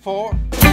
four.